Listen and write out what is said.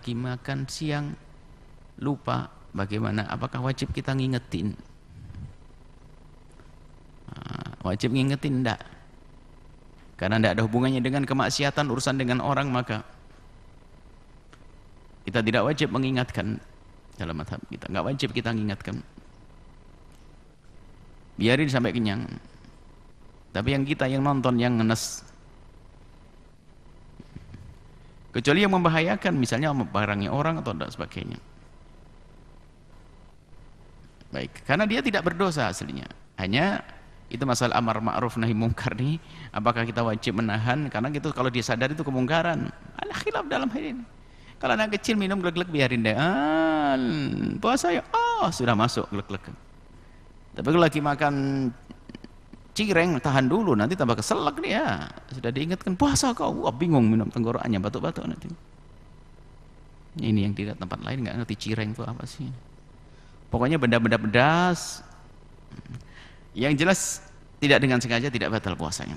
makan siang lupa bagaimana apakah wajib kita ngingetin? Ah, wajib ngingetin enggak karena tidak ada hubungannya dengan kemaksiatan urusan dengan orang maka kita tidak wajib mengingatkan dalam madhab kita. Nggak wajib kita mengingatkan biarin sampai kenyang. Tapi yang kita yang nonton yang ngenes kecuali yang membahayakan misalnya barangnya orang atau tidak sebagainya. Baik karena dia tidak berdosa aslinya. Hanya itu masalah amar ma'ruf nahi mungkar nih apakah kita wajib menahan? Karena itu kalau dia sadar itu kemungkaran. Ada khilaf dalam hal ini. Kalau anak kecil minum glek-glek biarin deh. Ah, puasa ya? Oh sudah masuk glek-glek tapi kalau lagi makan cireng tahan dulu nanti tambah keselak dia. Sudah diingatkan puasa kau? Wah bingung minum tenggorokannya batuk-batuk nanti. Ini yang tidak tempat lain nggak ngerti cireng itu apa sih. Pokoknya benda-benda pedas. Yang jelas tidak dengan sengaja tidak batal puasanya